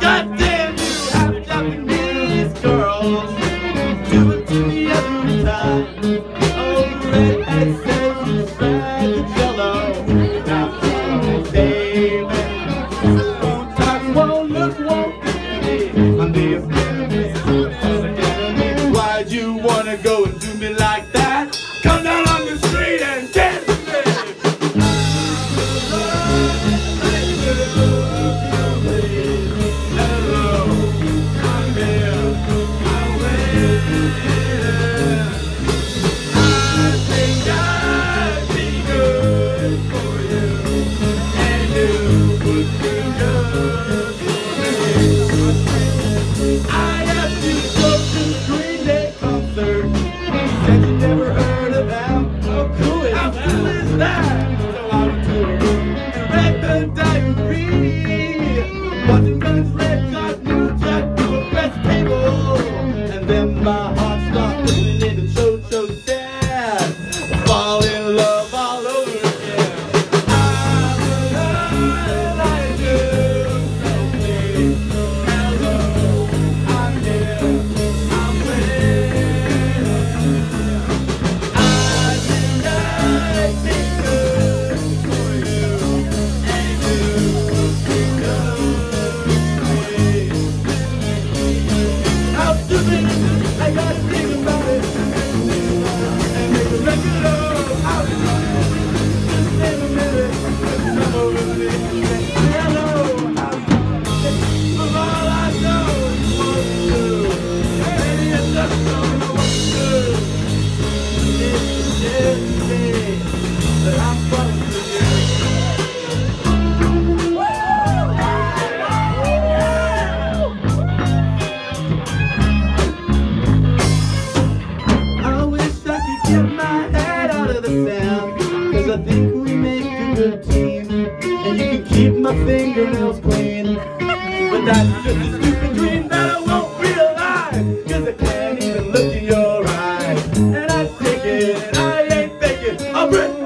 Goddamn you Japanese girls do it to me every time. Oh, red talk, won't look, won't wanna go and do me like that? I'd now Cause I think we make a good team And you can keep my fingernails clean But that's just a stupid dream that I won't realize Cause I can't even look in your eyes And I take it, I ain't faking, I'm break.